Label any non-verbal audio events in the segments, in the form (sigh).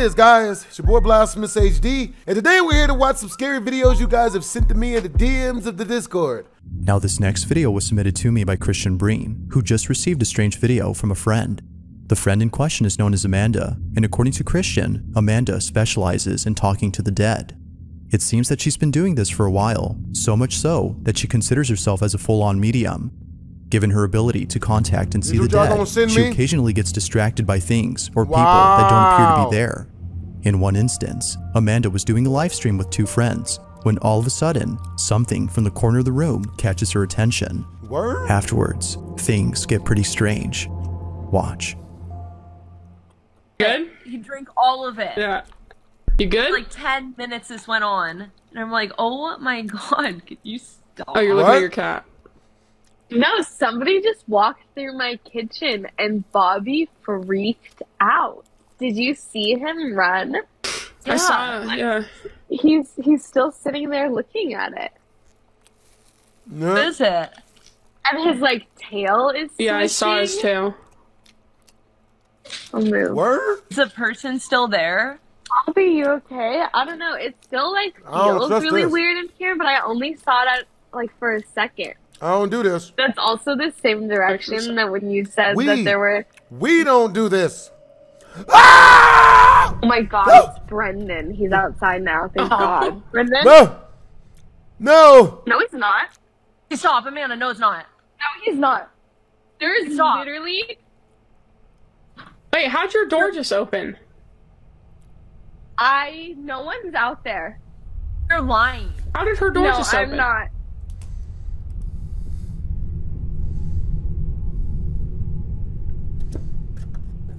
is, guys? It's your boy Blastphamous HD, and today we're here to watch some scary videos you guys have sent to me in the DMs of the Discord. Now, this next video was submitted to me by Christian Breen, who just received a strange video from a friend. The friend in question is known as Amanda, and according to Christian, Amanda specializes in talking to the dead. It seems that she's been doing this for a while, so much so that she considers herself as a full-on medium. Given her ability to contact and see the dead, she me? occasionally gets distracted by things or people that don't appear to be there. In one instance, Amanda was doing a live stream with two friends when all of a sudden, something from the corner of the room catches her attention. Word? Afterwards, things get pretty strange. Watch. Good? He drank all of it. Yeah. You good? Like 10 minutes this went on. And I'm like, oh my (laughs) god, could you stop? oh, you're looking What? at your cat. No, somebody just walked through my kitchen and Bobby freaked out. Did you see him run? I saw. him, Yeah. He's he's still sitting there looking at it. No. What is it? And his like tail is Yeah, I saw his tail. I'll move. Word? The person still there? Bobby, you okay? I don't know. It still like I don't feels trust really this. weird in here, but I only saw it like for a second. I don't do this. That's also the same direction that when you said We- that there were. We don't do this. Ah! Oh my God, No. it's Brendan. He's outside now. Thank Oh. God. Brendan? No. No. No, he's not. He's Stop, Amanda. No, it's not. No, he's not. There's Stop. literally Wait, how'd your door just open? I. No one's out there. You're lying. How did her door no, just I'm open? not.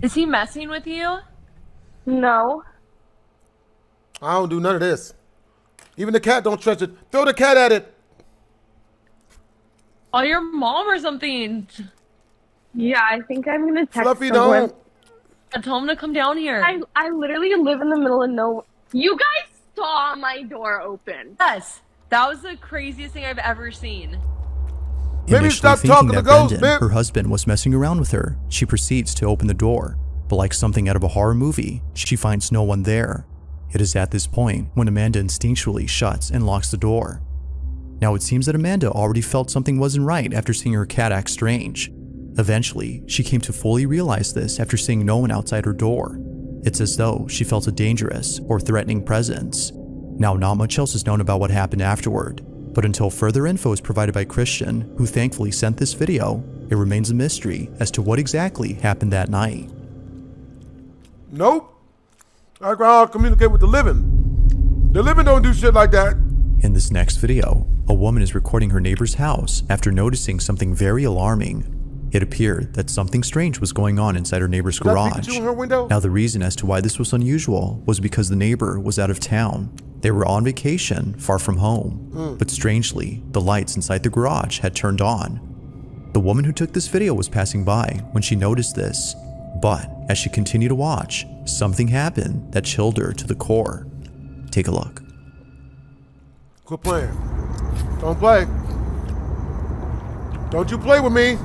Is he messing with you? No. I don't do none of this. Even the cat don't trust it. Throw the cat at it. Oh, your mom or something. Yeah, I think I'm gonna text Fluffy someone. don't. I told him to come down here. I I literally live in the middle of nowhere. You guys saw my door open. yes. That was the craziest thing I've ever seen. Maybe Initially stop thinking talking to that ghosts, Brendan, her husband, was messing around with her, she proceeds to open the door. But like something out of a horror movie, she finds no one there. It is at this point when Amanda instinctually shuts and locks the door. Now it seems that Amanda already felt something wasn't right after seeing her cat act strange. Eventually, she came to fully realize this after seeing no one outside her door. It's as though she felt a dangerous or threatening presence. Now, not much else is known about what happened afterward, but until further info is provided by Christian, who thankfully sent this video, it remains a mystery as to what exactly happened that night. Nope. I gotta communicate with the living. The living don't do shit like that. In this next video, a woman is recording her neighbor's house after noticing something very alarming. It appeared that something strange was going on inside her neighbor's Did I peek garage. at you in her? Now, the reason as to why this was unusual was because the neighbor was out of town. They were on vacation, far from home. Hmm. But strangely, the lights inside the garage had turned on. The woman who took this video was passing by when she noticed this. But as she continued to watch, something happened that chilled her to the core. Take a look. Quit playing. Don't play. Don't you play with me.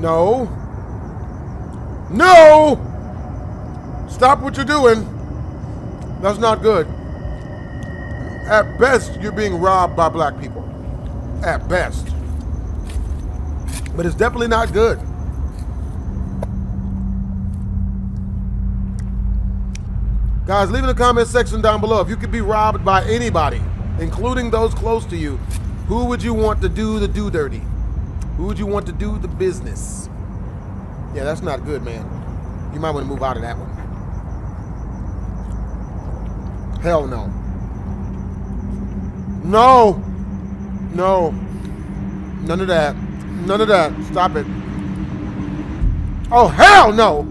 No. No! Stop what you're doing. That's not good. At best, you're being robbed by black people. At best. But it's definitely not good. Guys, leave in the comment section down below if you could be robbed by anybody, including those close to you. Who would you want to do the do dirty? Who would you want to do the business? Yeah, that's not good, man. You might want to move out of that one. Hell no. No. No. None of that. None of that. Stop it. Oh, hell no.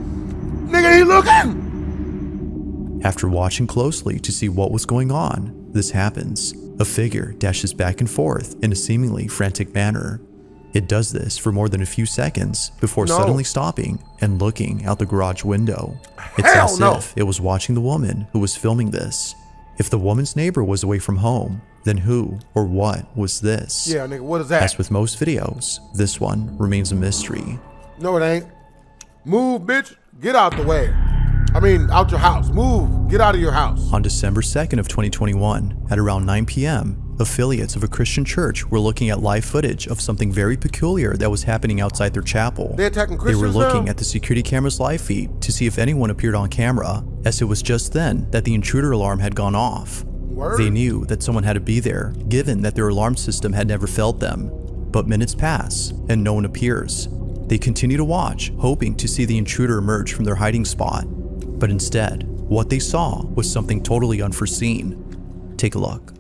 Nigga, he looking. After watching closely to see what was going on, this happens. A figure dashes back and forth in a seemingly frantic manner. It does this for more than a few seconds before No. suddenly stopping and looking out the garage window. It's Hell as no. if it was watching the woman who was filming this. If the woman's neighbor was away from home, then who or what was this? Yeah, nigga, what is that? As with most videos, this one remains a mystery. No, it ain't. Move, bitch. Get out the way. I mean, out your house. Move. Get out of your house. On December 2nd of 2021, at around 9 p.m., affiliates of a Christian church were looking at live footage of something very peculiar that was happening outside their chapel. They attacking Christians They were looking now? at the security camera's live feed to see if anyone appeared on camera, as it was just then that the intruder alarm had gone off. Word. They knew that someone had to be there, given that their alarm system had never failed them. But minutes pass, and no one appears. They continue to watch, hoping to see the intruder emerge from their hiding spot. But instead, what they saw was something totally unforeseen. Take a look.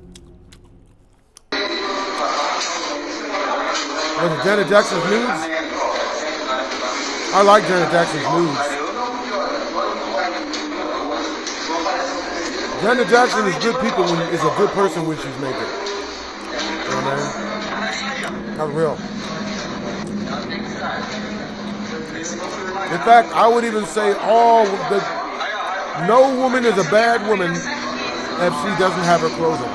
Was it Janet Jackson's nudes? I like Janet Jackson's nudes. Janet Jackson is good people when is a good person when she's naked. You know what I mean? Real. In fact, I would even say all the no woman is a bad woman if she doesn't have her clothes on.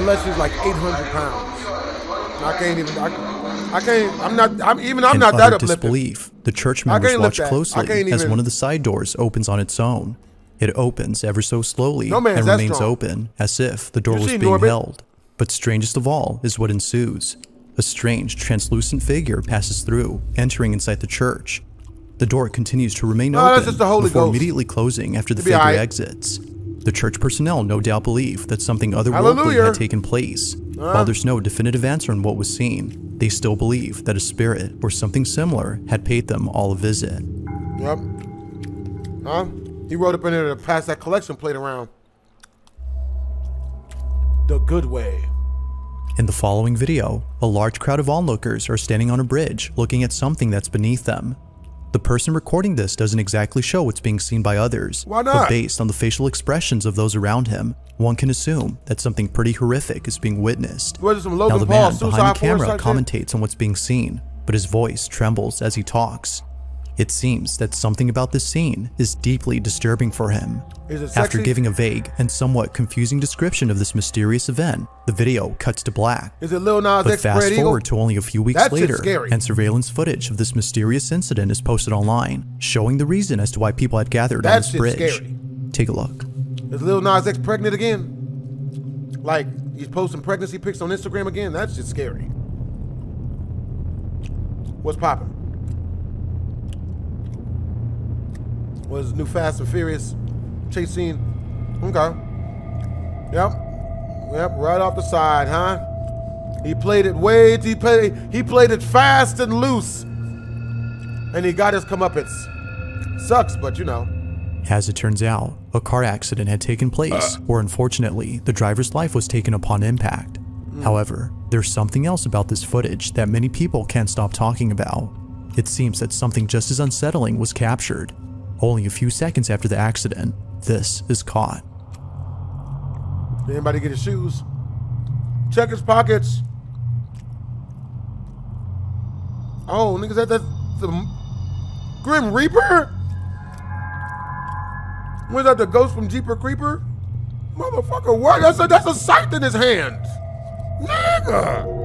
Unless she's like 800 pounds. I can't even. I, I can't. I'm not. I'm even. I'm In not that uplifted. disbelief, the church members watch closely as even- one of the side doors opens on its own. It opens ever so slowly No and remains strong. open, as if the door You was being held. But strangest of all is what ensues. A strange, translucent figure passes through, entering inside the church. The door continues to remain No, open just the Holy before Ghost. immediately closing after the It'll figure alright. exits. The church personnel no doubt believe that something otherworldly Hallelujah. had taken place. While there's no definitive answer on what was seen, they still believe that a spirit or something similar had paid them all a visit. Yep. Huh? He wrote up in there to pass that collection plate around. The good way. In the following video, a large crowd of onlookers are standing on a bridge looking at something that's beneath them. The person recording this doesn't exactly show what's being seen by others, Why not? but based on the facial expressions of those around him, one can assume that something pretty horrific is being witnessed. Now the man suicide behind the camera force type shit? commentates on what's being seen, but his voice trembles as he talks. It seems that something about this scene is deeply disturbing for him. After giving a vague and somewhat confusing description of this mysterious event, the video cuts to black. Is it Lil Nas But fast forward to only a few weeks That shit's later, scary. and surveillance footage of this mysterious incident is posted online, showing the reason as to why people had gathered on this bridge. scary. Take a look. Is Lil Nas X pregnant again? Like he's posting pregnancy pics on Instagram again? That's just scary. What's popping? Was new Fast and Furious chase scene? Okay. Yep. Yep. Right off the side, huh? He played it way. He played. He played it fast and loose, and he got his comeuppance. Sucks, but you know. As it turns out, a car accident had taken place, uh. or unfortunately, the driver's life was taken upon impact. Mm. However, there's something else about this footage that many people can't stop talking about. It seems that something just as unsettling was captured. Only a few seconds after the accident, this is caught. Did anybody get his shoes? Check his pockets. Oh, niggas, that that's the Grim Reaper? Was that the ghost from Jeeper Creeper? Motherfucker, what? That's a that's a sight in his hand. Nigga.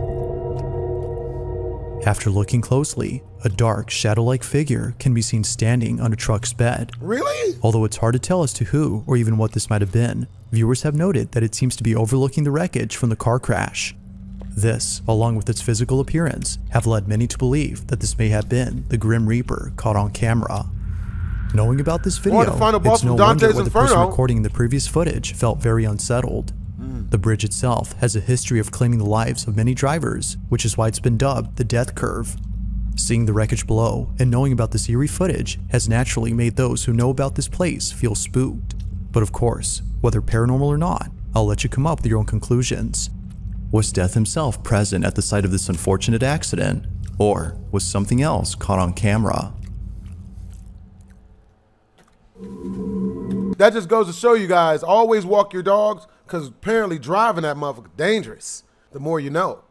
After looking closely, a dark, shadow like figure can be seen standing on a truck's bed. Really? Although it's hard to tell as to who or even what this might have been, viewers have noted that it seems to be overlooking the wreckage from the car crash. This, along with its physical appearance, have led many to believe that this may have been the Grim Reaper caught on camera. Knowing about this video, Or the final boss it's no wonder Dante's why the person recording the previous footage felt very unsettled. The bridge itself has a history of claiming the lives of many drivers, which is why it's been dubbed the Death Curve. Seeing the wreckage below and knowing about this eerie footage has naturally made those who know about this place feel spooked. But of course, whether paranormal or not, I'll let you come up with your own conclusions. Was Death himself present at the site of this unfortunate accident? Or was something else caught on camera? That just goes to show you guys, always walk your dogs, because apparently driving that motherfucker dangerous. The more you know.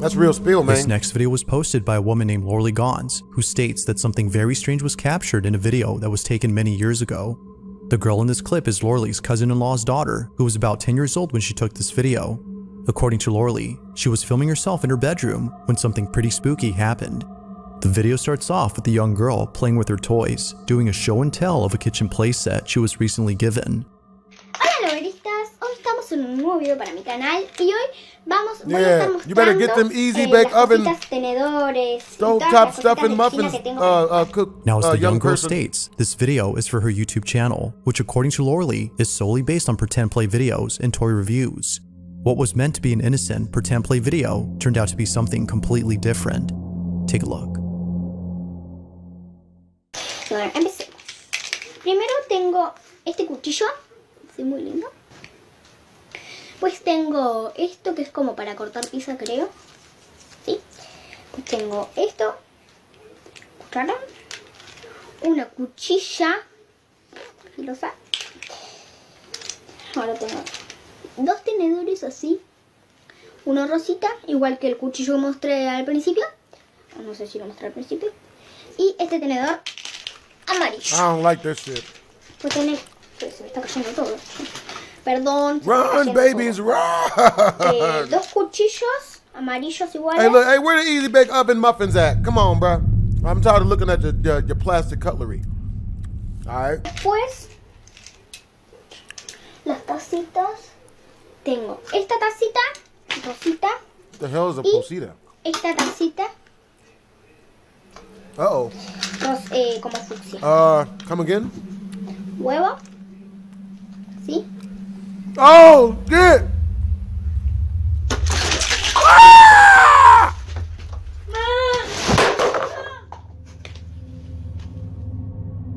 That's real spill, man. This next video was posted by a woman named Lorley Gons, who states that something very strange was captured in a video that was taken many years ago. The girl in this clip is Lorley's cousin-in-law's daughter, who was about 10 years old when she took this video. According to Lorley, she was filming herself in her bedroom when something pretty spooky happened. The video starts off with the young girl playing with her toys, doing a show and tell of a kitchen playset she was recently given. Hola loberistas, hoy estamos en un nuevo video para mi canal y hoy vamos voy a Yeah, estar you better get them easy eh, bake las oven, cositas, tenedores, y Stove top stuff and muffins uh, uh, cook. Now, as uh, the young young girl person. states, this video is for her YouTube channel, which according to Lorley is solely based on pretend play videos and toy reviews. What was meant to be an innocent pretend play video turned out to be something completely different. Take a look. Bueno, empecemos. Primero tengo este cuchillo, es muy lindo. Pues tengo esto que es como para cortar pizza, creo. ¿Sí? Pues tengo esto, cuchara, una cuchilla filosa. Ahora tengo dos tenedores así. Uno rosita, igual que el cuchillo que mostré al principio. No sé si lo mostré al principio. Y este tenedor amarillo. I don't like this shit. Pues tiene. pues se me está cayendo todo. Perdón. se me está Run, babies, todo. Eh, run! dos cuchillos amarillos iguales. hey, look, hey, where the easy bake oven muffins at? Come on, bro. I'm tired of looking at your, your, your plastic cutlery. All right. Después, las tacitas. Tengo esta tacita, rosita, What the hell is a posita? esta tacita, Uh oh. ros- eh, como fucsia. Uh, come again? Huevo. ¿Sí? Oh, shit!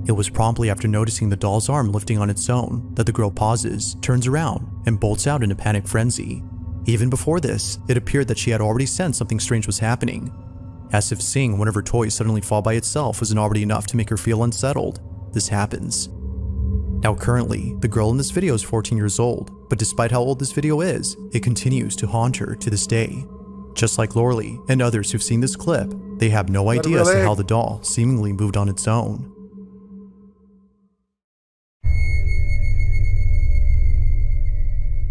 It was promptly after noticing the doll's arm lifting on its own that the girl pauses, turns around, and bolts out in a panic frenzy. Even before this, it appeared that she had already sensed something strange was happening, as if seeing one of her toys suddenly fall by itself wasn't already enough to make her feel unsettled. This happens. Now, currently, the girl in this video is 14 years old, but despite how old this video is, it continues to haunt her to this day. Just like Lorley and others who've seen this clip, they have no idea as to how the doll seemingly moved on its own.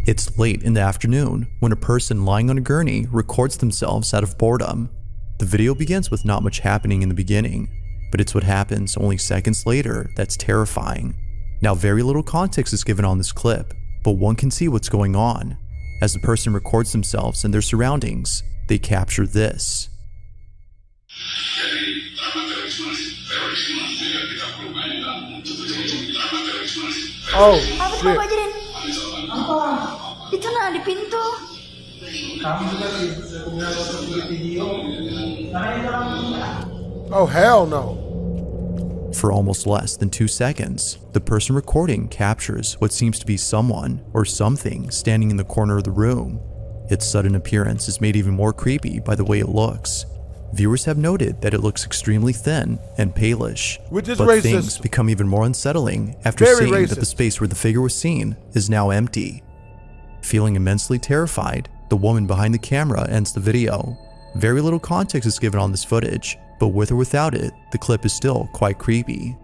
It's late in the afternoon when a person lying on a gurney records themselves out of boredom. The video begins with not much happening in the beginning, but it's what happens only seconds later that's terrifying. Now, very little context is given on this clip, but one can see what's going on. As the person records themselves and their surroundings, they capture this. Oh, Apa shit. Pak Jirin? Apa? Itu nah di pintu. Oh, hell no. For almost less than two seconds, the person recording captures what seems to be someone or something standing in the corner of the room. Its sudden appearance is made even more creepy by the way it looks. Viewers have noted that it looks extremely thin and palish, Which is but racist. things become even more unsettling after Very seeing that the space where the figure was seen is now empty. Feeling immensely terrified, the woman behind the camera ends the video. Very little context is given on this footage, but with or without it, the clip is still quite creepy.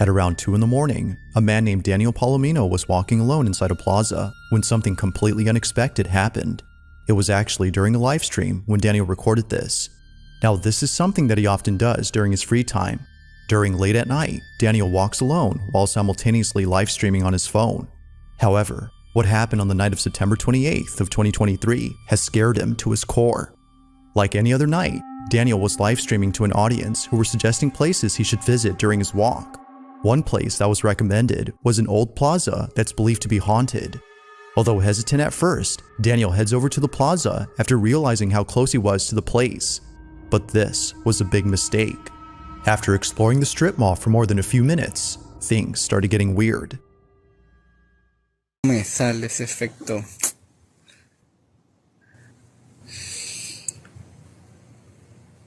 At around 2 in the morning, a man named Daniel Palomino was walking alone inside a plaza when something completely unexpected happened. It was actually during a live stream when Daniel recorded this. Now, this is something that he often does during his free time. During late at night, Daniel walks alone while simultaneously live streaming on his phone. However, what happened on the night of September 28th of 2023 has scared him to his core. Like any other night, Daniel was live streaming to an audience who were suggesting places he should visit during his walk. One place that was recommended was an old plaza that's believed to be haunted. Although hesitant at first, Daniel heads over to the plaza after realizing how close he was to the place. But this was a big mistake. After exploring the strip mall for more than a few minutes, things started getting weird. Me sale ese efecto.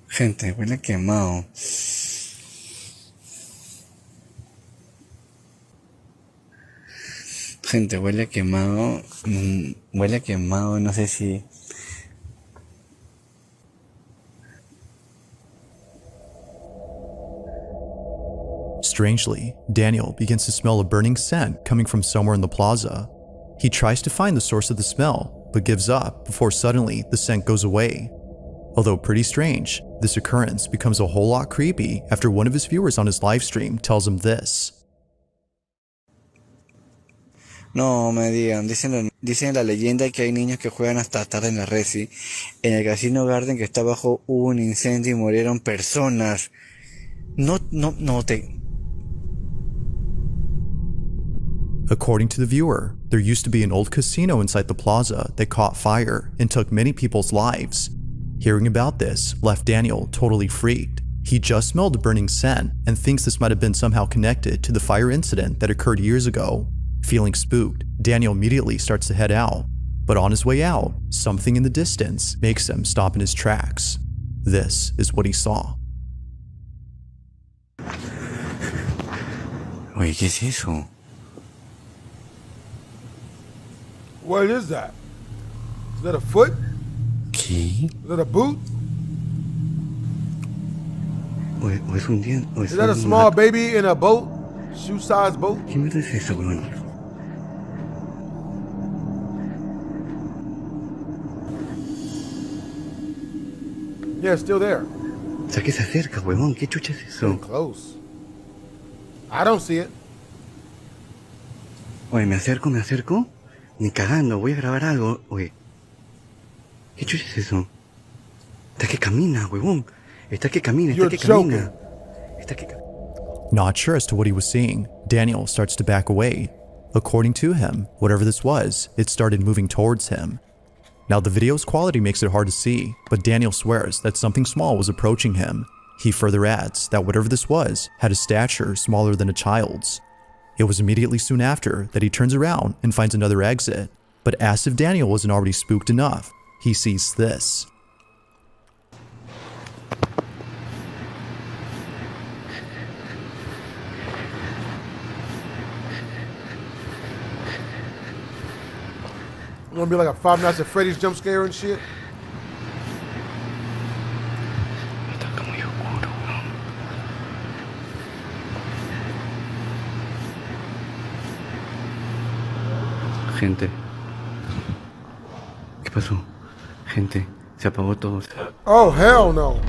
Gente, huele quemado. Gente, huele quemado. mm, Huele quemado, no sé si. Strangely, Daniel begins to smell a burning scent coming from somewhere in the plaza. He tries to find the source of the smell, but gives up before suddenly the scent goes away. Although pretty strange, this occurrence becomes a whole lot creepy after one of his viewers on his livestream tells him this. No me digan, dicen, dicen la leyenda que hay niños que juegan hasta tarde en la Resi. En el Casino Garden que está abajo hubo un incendio y murieron personas. No, no, no te... According to the viewer, there used to be an old casino inside the plaza that caught fire and took many people's lives. Hearing about this left Daniel totally freaked. He just smelled a burning scent and thinks this might have been somehow connected to the fire incident that occurred years ago. Feeling spooked, Daniel immediately starts to head out. But on his way out, something in the distance makes him stop in his tracks. This is what he saw. Oye, ¿qué es eso? What is that? Is that a foot? ¿Qué? Is that a boot? ¿O, o es un diente? ¿O es Is that a small baby in a boat? Shoe-sized boat? ¿Qué es eso, weón? Yeah, it's still there. O sea, que se acerca, weón. ¿Qué chucha es eso? Close. I don't see it. Oye, me acerco, me acerco. Ni cagando, voy a grabar algo. Oye. ¿Qué chucha es eso? Está que camina, huevón. Está que camina, está que camina. Está que camina. Not sure as to what he was seeing, Daniel starts to back away. According to him, whatever this was, it started moving towards him. Now, the video's quality makes it hard to see, but Daniel swears that something small was approaching him. He further adds that whatever this was had a stature smaller than a child's. It was immediately soon after that he turns around and finds another exit, but as if Daniel wasn't already spooked enough, he sees this. It's gonna be like a Five Nights at Freddy's jump scare and shit. Está como muy oscuro, weón. Gente. ¿Qué pasó? Gente, se apagó todo. Oh hell no.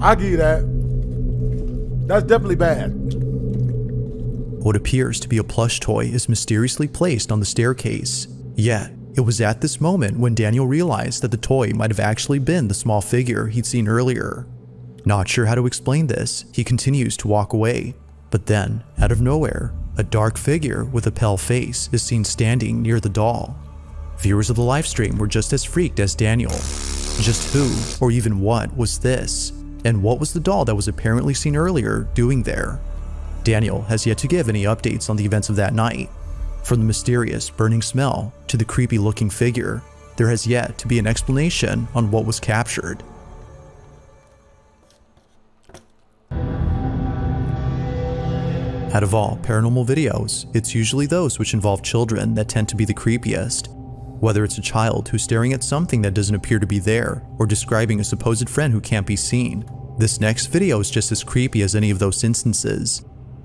I give you that. That's definitely bad. What appears to be a plush toy is mysteriously placed on the staircase. Yet, it was at this moment when Daniel realized that the toy might have actually been the small figure he'd seen earlier. Not sure how to explain this, he continues to walk away. But then, out of nowhere, a dark figure with a pale face is seen standing near the doll. Viewers of the livestream were just as freaked as Daniel. Just who, or even what, was this? And what was the doll that was apparently seen earlier doing there? Daniel has yet to give any updates on the events of that night. From the mysterious burning smell to the creepy looking figure, there has yet to be an explanation on what was captured. Out of all paranormal videos, it's usually those which involve children that tend to be the creepiest. Whether it's a child who's staring at something that doesn't appear to be there, or describing a supposed friend who can't be seen, this next video is just as creepy as any of those instances.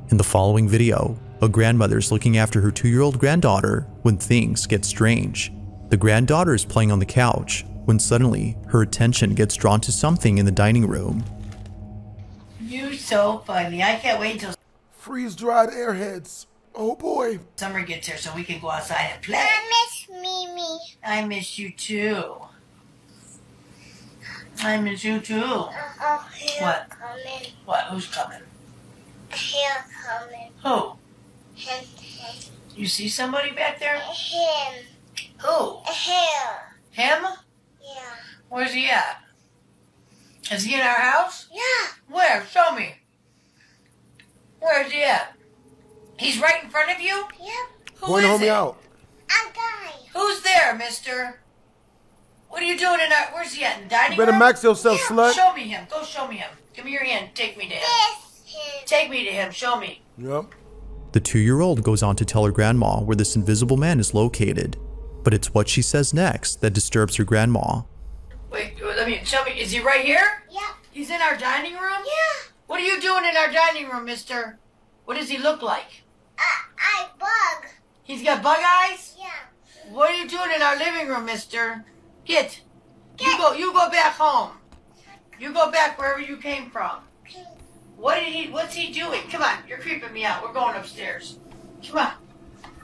In the following video, a grandmother is looking after her two year old granddaughter when things get strange. The granddaughter is playing on the couch when suddenly her attention gets drawn to something in the dining room. You're so funny. I can't wait till Freeze dried airheads. Oh boy. summer gets here so we can go outside and play. I miss Mimi. I miss you too. I miss you too. Oh, here What? coming. What? Who's coming? Here coming. Who? Him. Him. You see somebody back there? Him. Who? Him. Him? Yeah. Where's he at? Is he in our house? Yeah. Where? Show me. Where's he at? He's right in front of you? Yep. Who Going to is hold me it? out. A guy. Who's there, mister? What are you doing in our... Where's he at? In the dining You better room? max yourself, slut. Show me him. Go show me him. Give me your hand. Take me to him. This him. Take me to him. Show me. Yep. The two year old goes on to tell her grandma where this invisible man is located, but it's what she says next that disturbs her grandma. Wait, let me show me. Is he right here? Yep. He's in our dining room? Yeah. What are you doing in our dining room, mister? What does he look like? I bug. He's got bug eyes? Yeah. What are you doing in our living room, mister? Get. Get. You go you go back home. You go back wherever you came from. What did he what's he doing? Come on, you're creeping me out. We're going upstairs. Come on.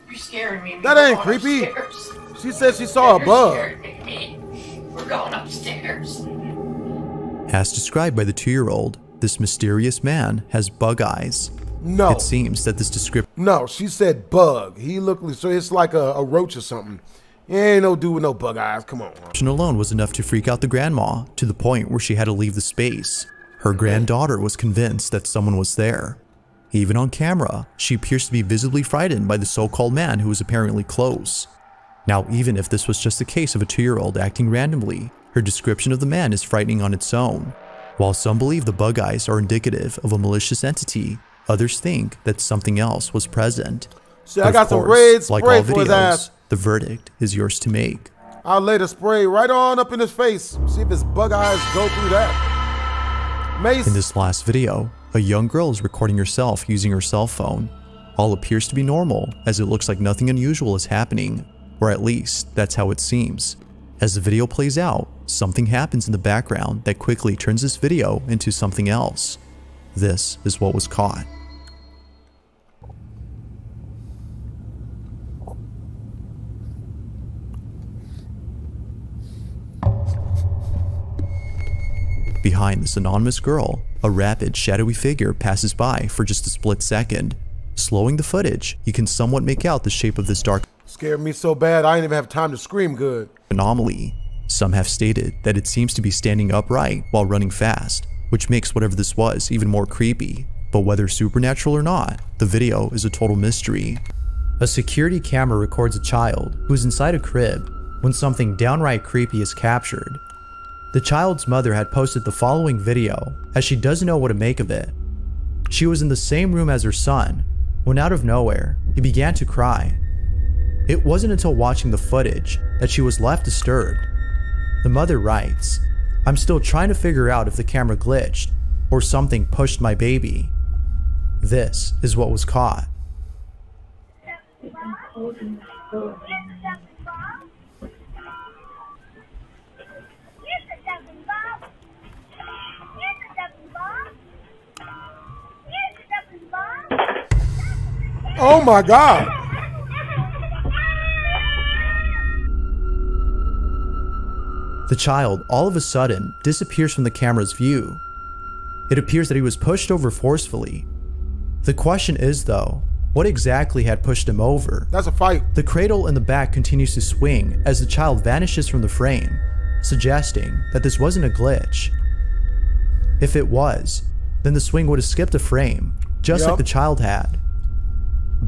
You're scaring me. That We're ain't creepy. upstairs. She said she saw a You're bug. me. We're going upstairs. As described by the two year old, this mysterious man has bug eyes. No. It seems that this description No, she said bug. He looked so it's like a, a roach or something. He ain't no dude with no bug eyes. Come on. alone was enough to freak out the grandma to the point where she had to leave the space. Her granddaughter was convinced that someone was there. Even on camera, she appears to be visibly frightened by the so called man who was apparently close. Now, even if this was just a case of a two year old acting randomly, her description of the man is frightening on its own. While some believe the bug eyes are indicative of a malicious entity, others think that something else was present. See, I got some course, red like spray all for his videos, ass. the verdict is yours to make. I'll lay the spray right on up in his face. See if his bug eyes go through that. Mace. In this last video, a young girl is recording herself using her cell phone. All appears to be normal, as it looks like nothing unusual is happening, or at least that's how it seems. As the video plays out, something happens in the background that quickly turns this video into something else. This is what was caught. Behind this anonymous girl, a rapid, shadowy figure passes by for just a split second. Slowing the footage, you can somewhat make out the shape of this dark Scared me so bad I didn't even have time to scream good. anomaly. Some have stated that it seems to be standing upright while running fast, which makes whatever this was even more creepy. But whether supernatural or not, the video is a total mystery. A security camera records a child who is inside a crib when something downright creepy is captured. The child's mother had posted the following video as she doesn't know what to make of it. She was in the same room as her son when out of nowhere, he began to cry. It wasn't until watching the footage that she was left disturbed. The mother writes, I'm still trying to figure out if the camera glitched or something pushed my baby. This is what was caught. Oh my god. The child, all of a sudden, disappears from the camera's view. It appears that he was pushed over forcefully. The question is, though, what exactly had pushed him over? That's a fight. The cradle in the back continues to swing as the child vanishes from the frame, suggesting that this wasn't a glitch. If it was, then the swing would have skipped a frame, just like the child had.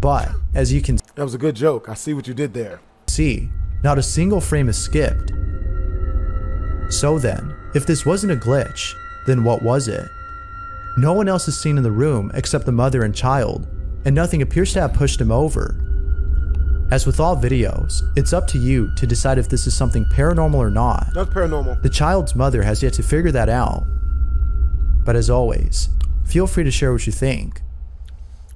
But, as you can That was a good joke. I see what you did there. see, not a single frame is skipped. So then, if this wasn't a glitch, then what was it? No one else is seen in the room except the mother and child, and nothing appears to have pushed him over. As with all videos, it's up to you to decide if this is something paranormal or not. That's paranormal. The child's mother has yet to figure that out. But as always, feel free to share what you think.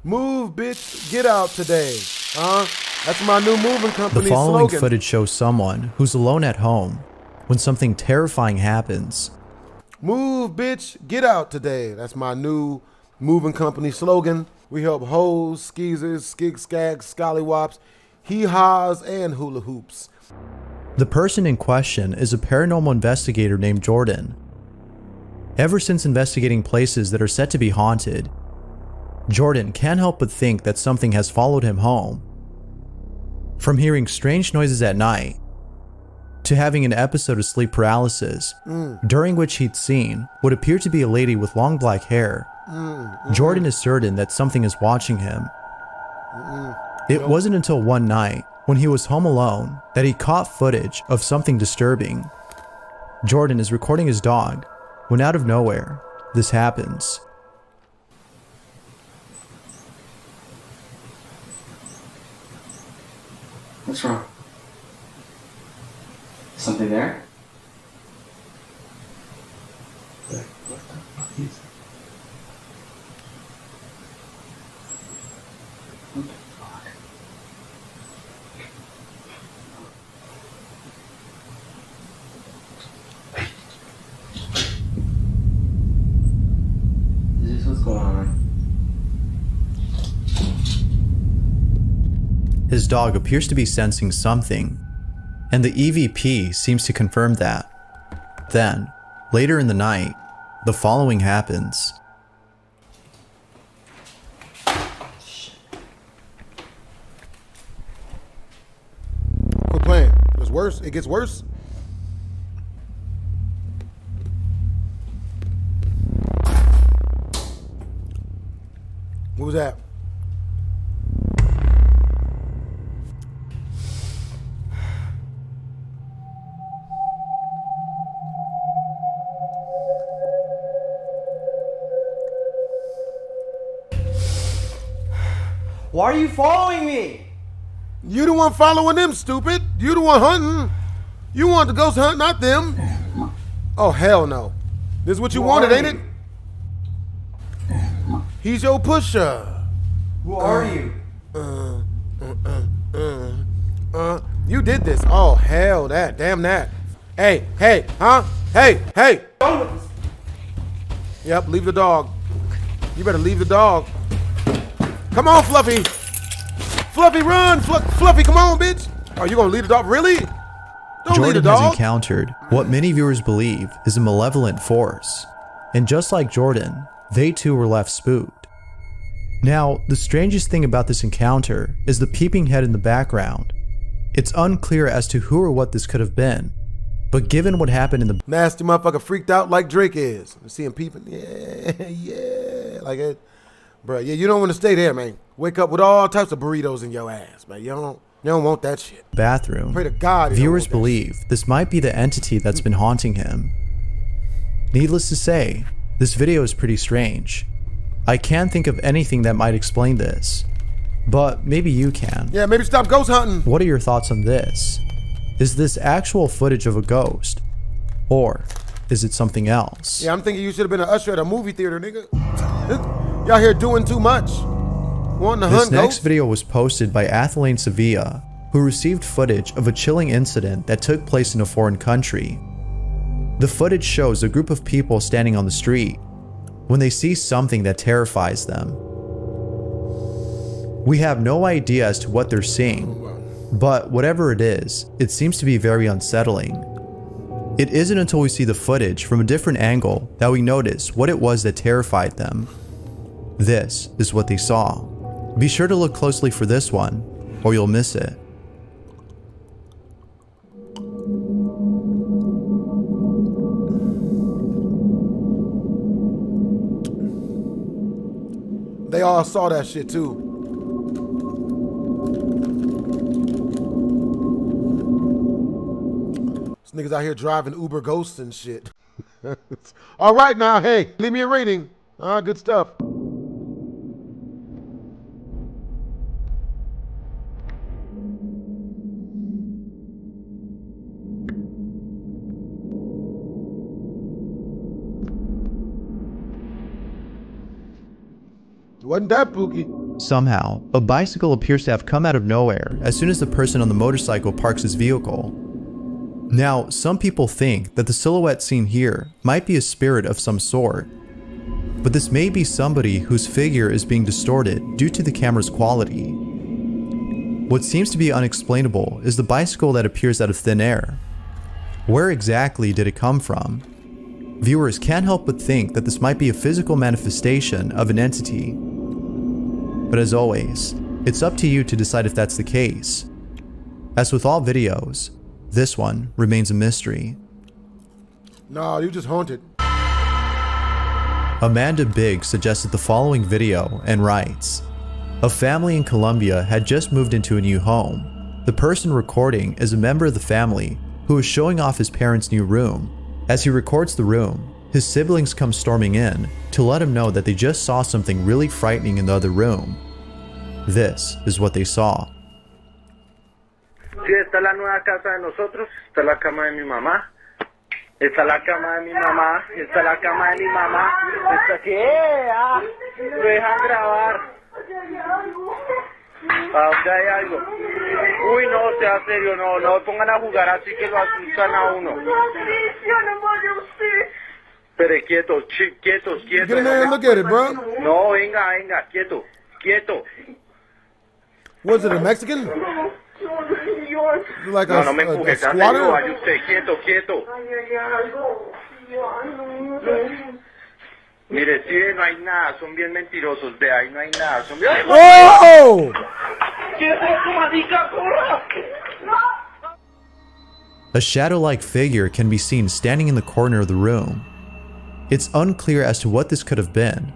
Move, bitch, get out today. Huh? That's my new moving company. The following slogan. footage shows someone who's alone at home when something terrifying happens. Move, bitch, get out today. That's my new moving company slogan. We help hoes, skeezers, skig skags, scallywops, hee haws, and hula hoops. The person in question is a paranormal investigator named Jordan. Ever since investigating places that are said to be haunted, Jordan can't help but think that something has followed him home. From hearing strange noises at night, to having an episode of sleep paralysis, during which he'd seen what appeared to be a lady with long black hair. Jordan is certain that something is watching him. It wasn't until one night, when he was home alone, that he caught footage of something disturbing. Jordan is recording his dog when out of nowhere, this happens. What's wrong? Something there? What the fuck is his dog appears to be sensing something, and the EVP seems to confirm that. Then, later in the night, the following happens. Quit playing. It's worse. It gets worse. Why are you following me? You the one following them, stupid. You the one hunting. You want the ghost hunt, not them. Oh hell no. This is what you Who wanted, ain't it? He's your pusher. Who are you? Uh, uh, uh, uh, uh, you did this. Oh hell, that damn that. Hey, hey, huh? Hey, hey. Yep, leave the dog. You better leave the dog. Come on, Fluffy. Fluffy, run. Fl- Fluffy, come on, bitch. Are you gonna leave the dog? Really? Don't Jordan has dog. encountered what many viewers believe is a malevolent force. And just like Jordan, they too were left spooked. Now, the strangest thing about this encounter is the peeping head in the background. It's unclear as to who or what this could have been, but given what happened in the Nasty motherfucker freaked out like Drake is. You see him peeping? (laughs) Yeah, yeah. Like it. Bro, yeah, you don't want to stay there, man. Wake up with all types of burritos in your ass, man. You don't you don't want that shit. bathroom, Pray to God. viewers believe this might be the entity that's been haunting him. Needless to say, this video is pretty strange. I can't think of anything that might explain this, but maybe you can. Yeah, maybe stop ghost hunting. What are your thoughts on this? Is this actual footage of a ghost? Or is it something else? Yeah, I'm thinking you should have been an usher at a movie theater, nigga. (laughs) Y'all here doing too much. Wanting to This hunt next ghosts? video was posted by Athelane Sevilla, who received footage of a chilling incident that took place in a foreign country. The footage shows a group of people standing on the street when they see something that terrifies them. We have no idea as to what they're seeing, but whatever it is, it seems to be very unsettling. It isn't until we see the footage from a different angle that we notice what it was that terrified them. This is what they saw. Be sure to look closely for this one, or you'll miss it. They all saw that shit too. This niggas out here driving Uber ghosts and shit. (laughs) all right now, hey, leave me a rating. Ah, good stuff. Wasn't that? Somehow, a bicycle appears to have come out of nowhere as soon as the person on the motorcycle parks his vehicle. Now, some people think that the silhouette seen here might be a spirit of some sort, but this may be somebody whose figure is being distorted due to the camera's quality. What seems to be unexplainable is the bicycle that appears out of thin air. Where exactly did it come from? Viewers can't help but think that this might be a physical manifestation of an entity. But as always, it's up to you to decide if that's the case. As with all videos, this one remains a mystery. No, you just haunted. Amanda Big suggested the following video and writes A family in Colombia had just moved into a new home. The person recording is a member of the family who is showing off his parents' new room. As he records the room, his siblings come storming in to let him know that they just saw something really frightening in the other room. This is what they saw. Sí, esta es la nueva casa de nosotros, esta es la cama de mi mamá, esta es la cama de mi mamá, esta es la cama de mi mamá, esta que ah, lo dejan grabar. Ah, ya hay algo. Uy, no, sea serio, no, no pongan a jugar así que lo asustan a uno. Pero quietos, quietos, quietos. Get in there look at it, bro. No, venga, venga, quieto, quieto. Was it a Mexican? Like no, a, no me a- a squatter? yo, vaya usted, quieto, quieto. Mire, sí, no hay nada, son bien mentirosos, de ahí no hay nada, son bien... ¡Oh! ¿Qué es eso, marica? ¡Corra! A shadow like figure can be seen standing in the corner of the room. It's unclear as to what this could have been,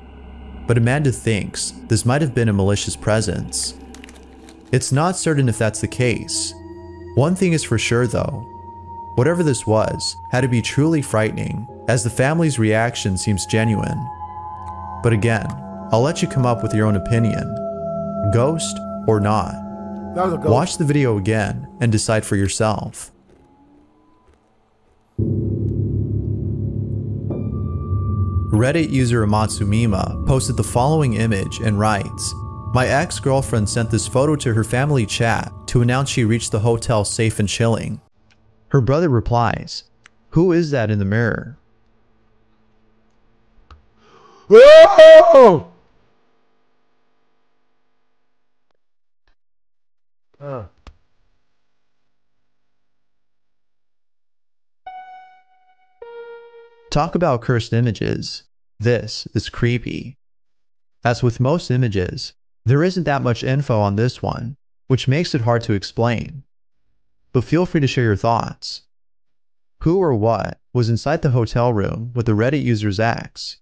but Amanda thinks this might have been a malicious presence. It's not certain if that's the case. One thing is for sure though whatever this was had to be truly frightening, as the family's reaction seems genuine. But again, I'll let you come up with your own opinion ghost or not. That was a ghost. Watch the video again and decide for yourself. Reddit user Amatsumima posted the following image and writes My ex girlfriend sent this photo to her family chat to announce she reached the hotel safe and chilling. Her brother replies, Who is that in the mirror? Oh! Talk about cursed images. This is creepy. As with most images, there isn't that much info on this one, which makes it hard to explain. But feel free to share your thoughts. Who or what was inside the hotel room with the Reddit user's ex?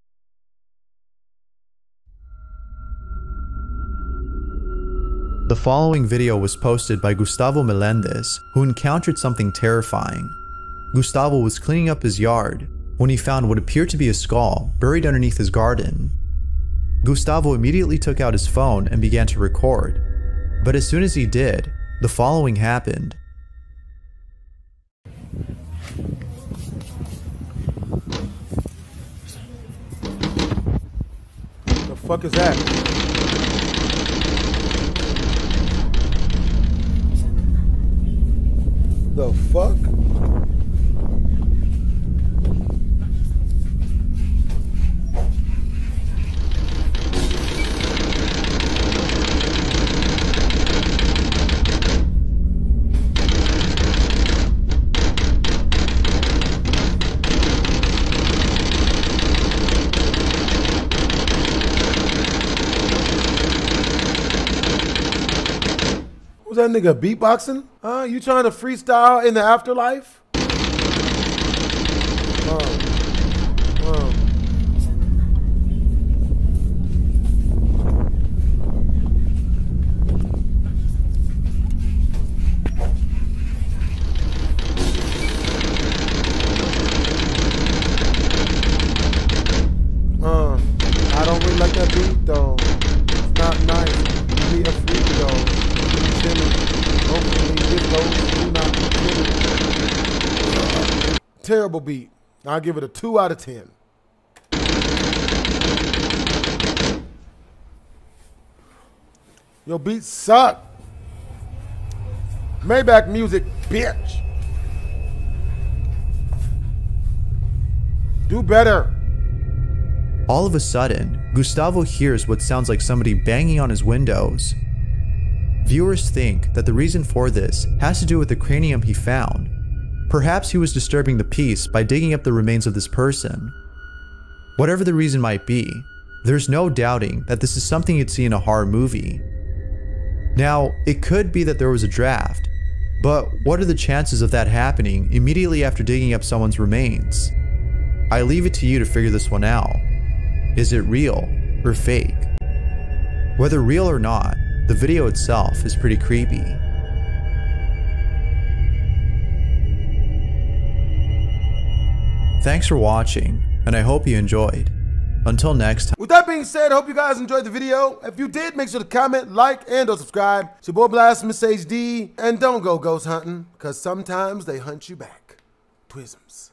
The following video was posted by Gustavo Melendez, who encountered something terrifying. Gustavo was cleaning up his yard when he found what appeared to be a skull buried underneath his garden. Gustavo immediately took out his phone and began to record. But as soon as he did, the following happened. The fuck is that? The fuck? Was that nigga beatboxing? Huh? You trying to freestyle in the afterlife? Terrible beat. I'll give it a two out of ten. Your beats suck. Maybach music, bitch. Do better. All of a sudden, Gustavo hears what sounds like somebody banging on his windows. Viewers think that the reason for this has to do with the cranium he found. Perhaps he was disturbing the peace by digging up the remains of this person. Whatever the reason might be, there's no doubting that this is something you'd see in a horror movie. Now, it could be that there was a draft, but what are the chances of that happening immediately after digging up someone's remains? I leave it to you to figure this one out. Is it real or fake? Whether real or not, the video itself is pretty creepy. Thanks for watching, and I hope you enjoyed. Until next time. With that being said, I hope you guys enjoyed the video. If you did, make sure to comment, like, and or subscribe. It's your boy Blastphamous HD. And don't go ghost hunting, because sometimes they hunt you back. Twisms.